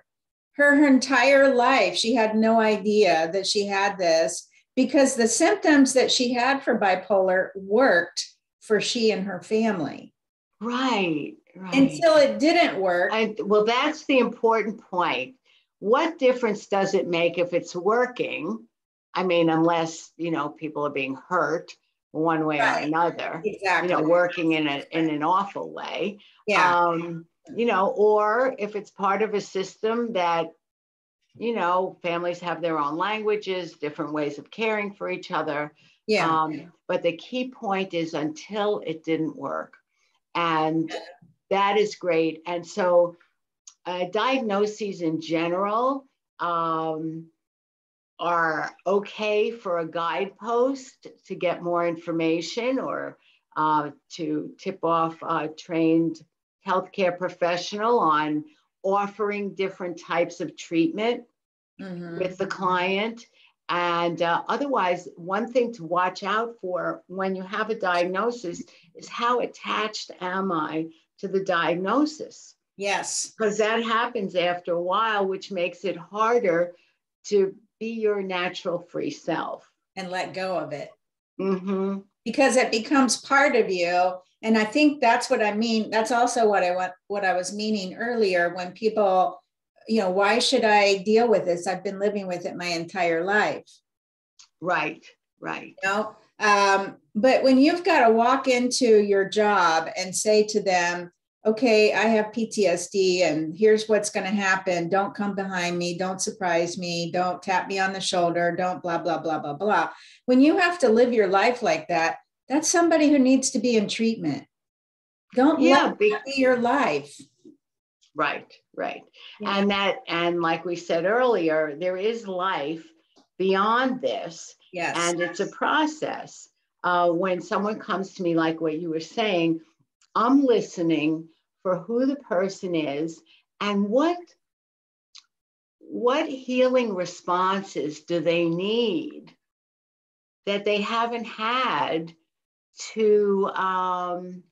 A: her, her entire life, she had no idea that she had this because the symptoms that she had for bipolar worked for she and her family.
B: Right, right.
A: Until it didn't work.
B: I, well, that's the important point. What difference does it make if it's working? I mean, unless, you know, people are being hurt one way right. or another.
A: Exactly.
B: You know, working in a in an awful way. Yeah. Um, you know, or if it's part of a system that, you know, families have their own languages, different ways of caring for each other.
A: Yeah. Um,
B: but the key point is until it didn't work. And that is great. And so, uh, diagnoses in general um, are okay for a guidepost to get more information or uh, to tip off a trained healthcare professional on offering different types of treatment mm-hmm. with the client. And uh, otherwise, one thing to watch out for when you have a diagnosis is how attached am I to the diagnosis?
A: Yes.
B: Because that happens after a while, which makes it harder to be your natural free self
A: and let go of it.
B: Mm-hmm.
A: Because it becomes part of you and i think that's what i mean that's also what i want what i was meaning earlier when people you know why should i deal with this i've been living with it my entire life
B: right right
A: you know um, but when you've got to walk into your job and say to them okay i have ptsd and here's what's going to happen don't come behind me don't surprise me don't tap me on the shoulder don't blah blah blah blah blah when you have to live your life like that that's somebody who needs to be in treatment. Don't yeah, let be, be your life.
B: Right, right. Yeah. And that, and like we said earlier, there is life beyond this.
A: Yes.
B: And it's a process. Uh, when someone comes to me, like what you were saying, I'm listening for who the person is and what what healing responses do they need that they haven't had to um,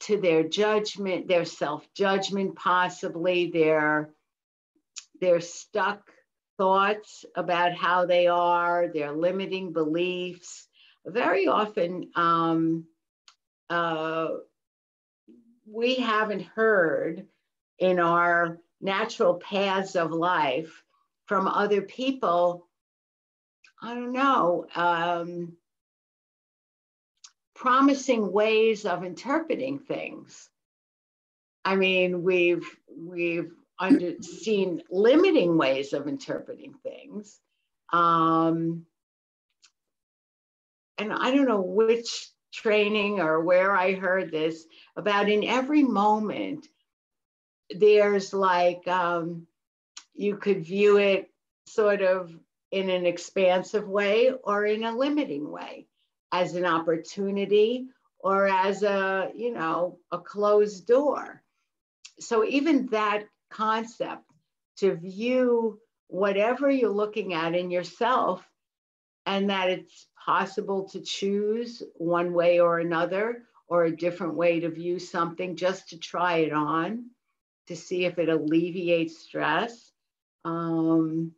B: to their judgment, their self judgment, possibly their their stuck thoughts about how they are, their limiting beliefs. Very often, um, uh, we haven't heard in our natural paths of life from other people, I don't know, um, promising ways of interpreting things. I mean, we've we've under, seen limiting ways of interpreting things. Um, and I don't know which training or where I heard this about in every moment, there's like, um, you could view it sort of in an expansive way or in a limiting way as an opportunity or as a, you know, a closed door. So even that concept to view whatever you're looking at in yourself and that it's possible to choose one way or another or a different way to view something just to try it on to see if it alleviates stress um,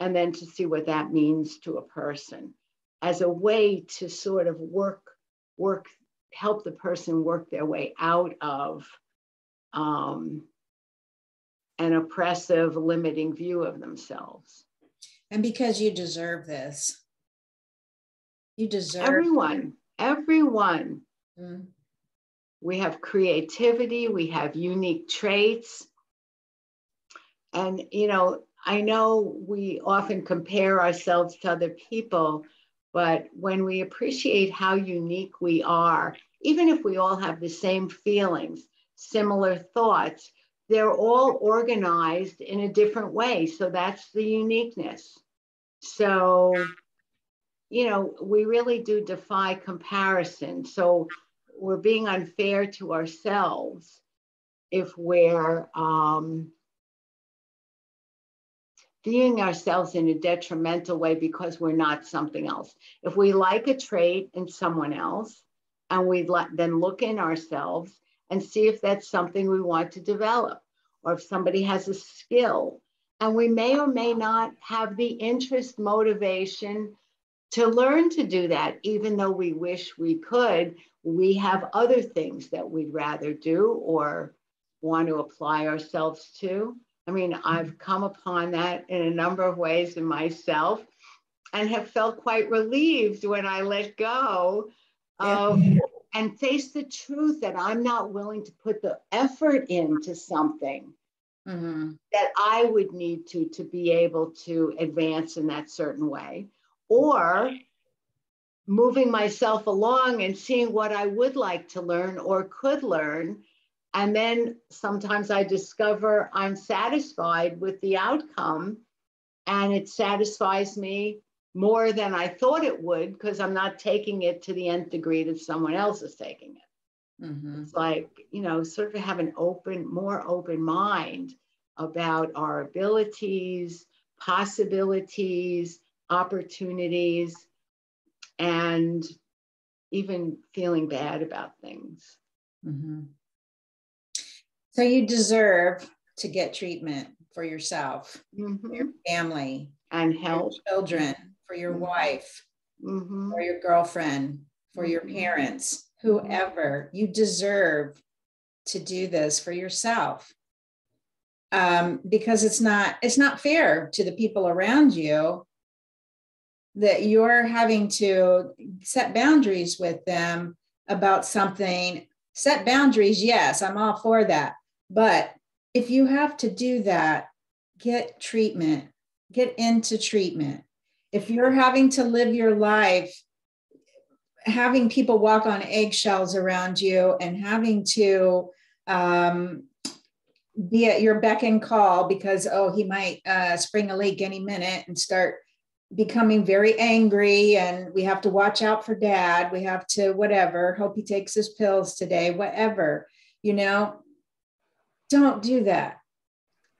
B: and then to see what that means to a person as a way to sort of work work help the person work their way out of um, an oppressive limiting view of themselves.
A: And because you deserve this. You deserve
B: everyone everyone. Mm. we have creativity we have unique traits. And you know i know we often compare ourselves to other people but when we appreciate how unique we are even if we all have the same feelings similar thoughts they're all organized in a different way so that's the uniqueness so you know, we really do defy comparison. So we're being unfair to ourselves if we're um, viewing ourselves in a detrimental way because we're not something else. If we like a trait in someone else, and we let then look in ourselves and see if that's something we want to develop, or if somebody has a skill, and we may or may not have the interest, motivation, to learn to do that, even though we wish we could, we have other things that we'd rather do or want to apply ourselves to. I mean, I've come upon that in a number of ways in myself and have felt quite relieved when I let go of. And face the truth that I'm not willing to put the effort into something mm-hmm. that I would need to to be able to advance in that certain way or moving myself along and seeing what I would like to learn or could learn. And then sometimes I discover I'm satisfied with the outcome and it satisfies me more than I thought it would because I'm not taking it to the nth degree that someone else is taking it. Mm-hmm. It's like, you know, sort of have an open, more open mind about our abilities, possibilities, opportunities, and even feeling bad about things. Mm-hmm.
A: So you deserve to get treatment for yourself, mm-hmm. your family,
B: and help
A: children, for your mm-hmm. wife, mm-hmm. for your girlfriend, for your mm-hmm. parents, whoever. You deserve to do this for yourself um, because it's not it's not fair to the people around you that you're having to set boundaries with them about something set boundaries yes i'm all for that but if you have to do that get treatment get into treatment if you're having to live your life having people walk on eggshells around you and having to um, be at your beck and call because oh he might uh, spring a leak any minute and start becoming very angry and we have to watch out for dad we have to whatever hope he takes his pills today whatever you know? Don't do that.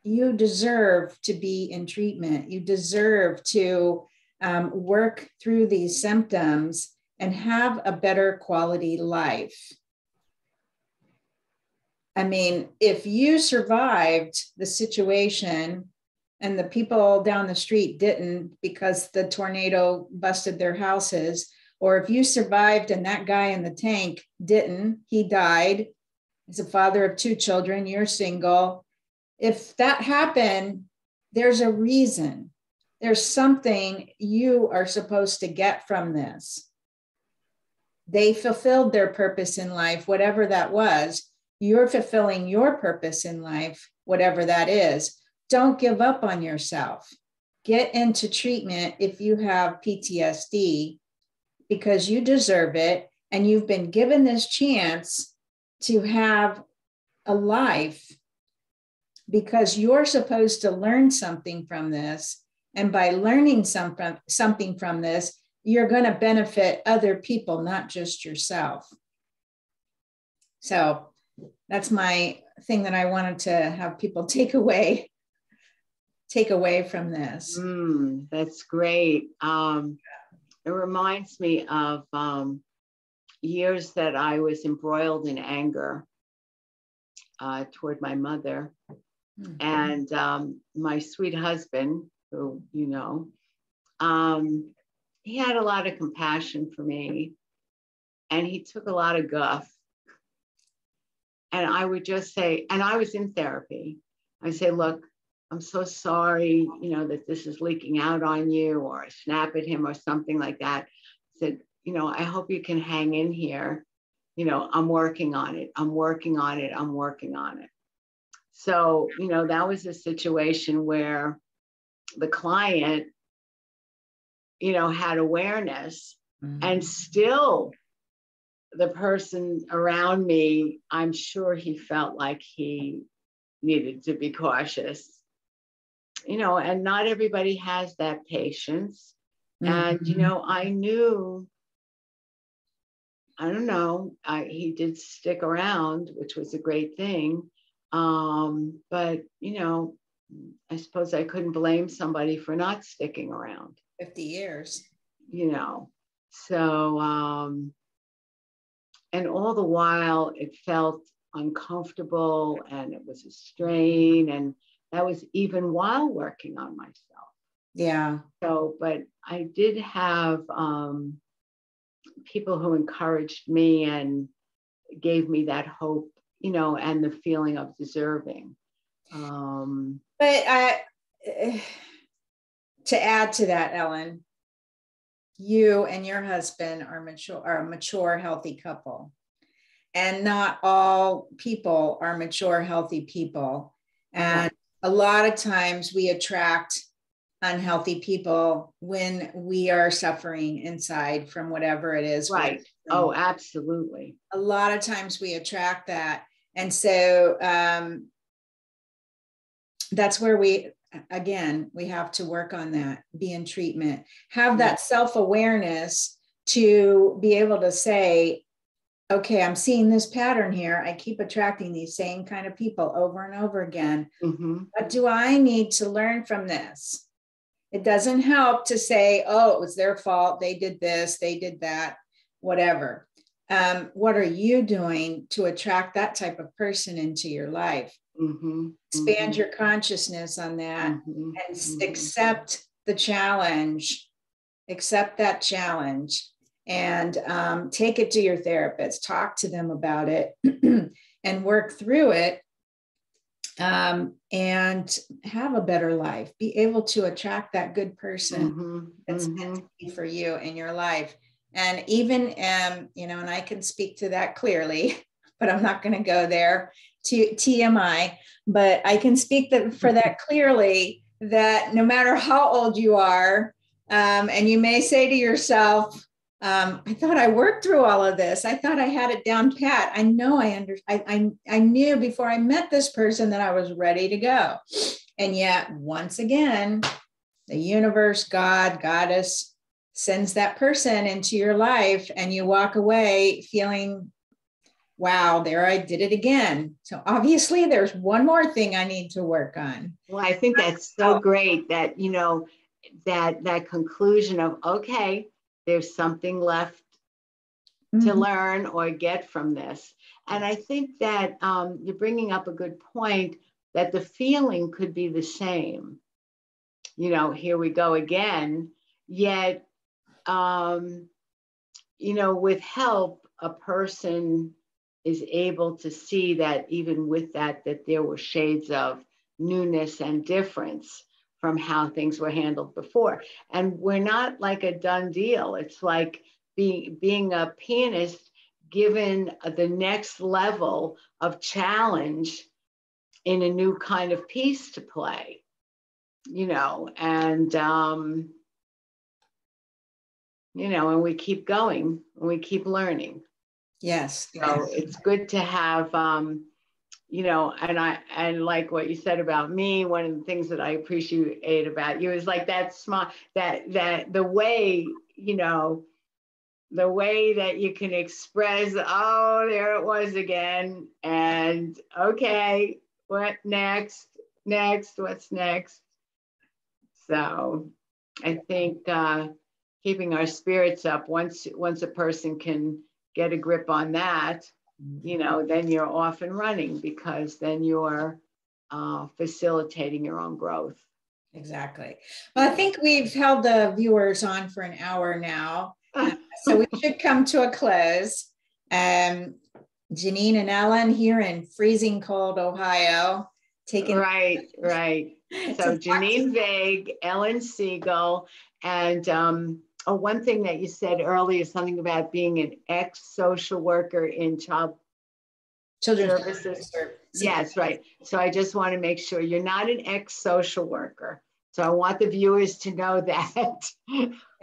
A: You deserve to be in treatment. You deserve to um, work through these symptoms and have a better quality life I mean, if you survived the situation and the people down the street didn't because the tornado busted their houses, or if you survived and that guy in the tank didn't, he died. He's a father of two children, you're single. If that happened, there's a reason. There's something you are supposed to get from this. They fulfilled their purpose in life, whatever that was. You're fulfilling your purpose in life, whatever that is. Don't give up on yourself. Get into treatment if you have PTSD because you deserve it and you've been given this chance to have a life because you're supposed to learn something from this and by learning something something from this you're going to benefit other people not just yourself so that's my thing that i wanted to have people take away take away from this
B: mm, that's great um, it reminds me of um, years that I was embroiled in anger uh, toward my mother. Mm-hmm. And um, my sweet husband, who you know, um, he had a lot of compassion for me and he took a lot of guff. And I would just say, and I was in therapy. I say, look, I'm so sorry, you know, that this is leaking out on you, or I snap at him or something like that. I said, you know, I hope you can hang in here. You know, I'm working on it. I'm working on it. I'm working on it. So, you know, that was a situation where the client, you know, had awareness mm-hmm. and still the person around me, I'm sure he felt like he needed to be cautious you know, and not everybody has that patience. Mm-hmm. And, you know, I knew, I don't know, I, he did stick around, which was a great thing. Um, but, you know, I suppose I couldn't blame somebody for not sticking around.
A: 50 years.
B: You know, so, um, and all the while it felt uncomfortable and it was a strain and that was even while working on myself.
A: Yeah.
B: So, but I did have um, people who encouraged me and gave me that hope, you know, and the feeling of deserving. Um,
A: but I, to add to that, Ellen, you and your husband are mature, are a mature, healthy couple, and not all people are mature, healthy people. And a lot of times we attract unhealthy people when we are suffering inside from whatever it is.
B: Right. Oh, absolutely.
A: A lot of times we attract that. And so um, that's where we, again, we have to work on that, be in treatment, have that self awareness to be able to say, okay, I'm seeing this pattern here. I keep attracting these same kind of people over and over again. Mm-hmm. What do I need to learn from this? It doesn't help to say, oh, it was their fault. They did this, they did that, whatever. Um, what are you doing to attract that type of person into your life? Mm-hmm. Expand mm-hmm. your consciousness on that mm-hmm. and mm-hmm. accept the challenge, accept that challenge and um, take it to your therapist, talk to them about it, and work through it um, and have a better life. Be able to attract that good person mm-hmm, that's mm-hmm. meant to be for you in your life. And even, um, you know, and I can speak to that clearly, but I'm not going to go there TMI, but I can speak that for that clearly that no matter how old you are, um, and you may say to yourself, um, I thought I worked through all of this. I thought I had it down pat. I know I under I, I, I knew before I met this person that I was ready to go. And yet, once again, the universe, God, goddess sends that person into your life, and you walk away feeling, wow, there I did it again. So obviously, there's one more thing I need to work on.
B: Well, I think that's so great that you know that that conclusion of okay there's something left mm-hmm. to learn or get from this. And I think that um, you're bringing up a good point that the feeling could be the same. You know, here we go again. Yet, um, you know, with help, a person is able to see that even with that, that there were shades of newness and difference from how things were handled before. And we're not like a done deal. It's like being being a pianist given the next level of challenge in a new kind of piece to play, you know, and um, you know, and we keep going and we keep learning.
A: Yes.
B: So yes. it's good to have, um, you know, and I and like what you said about me. One of the things that I appreciate about you is like that small that that the way you know the way that you can express. Oh, there it was again, and okay, what next? Next, what's next? So, I think uh, keeping our spirits up once once a person can get a grip on that, you know, then you're off and running because then you're uh, facilitating your own growth.
A: Exactly. Well, I think we've held the viewers on for an hour now. so we should come to a close. Um, Jeannine and Ellen here in freezing cold Ohio, taking
B: right, right. So Jeannine Vegh, Ellen Seigel, and um, oh, one thing that you said earlier, something about being an ex-social worker in child
A: children's
B: services. Yes, right. So I just want to make sure you're not an ex-social worker. So I want the viewers to know that.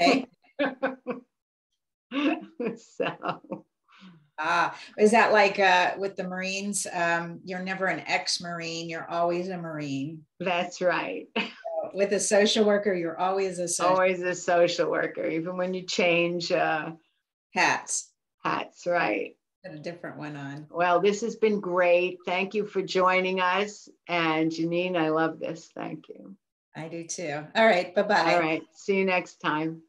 B: Okay. so.
A: Ah, is that like uh, with the Marines? Um, you're never an ex-Marine; you're always a Marine.
B: That's right.
A: with a social worker, you're always a
B: social always a social worker, even when you change uh,
A: hats.
B: Hats, right.
A: Put a different one on.
B: Well, this has been great. Thank you for joining us. And Jeannine, I love this. Thank you.
A: I do too. All right. Bye bye.
B: All right. See you next time.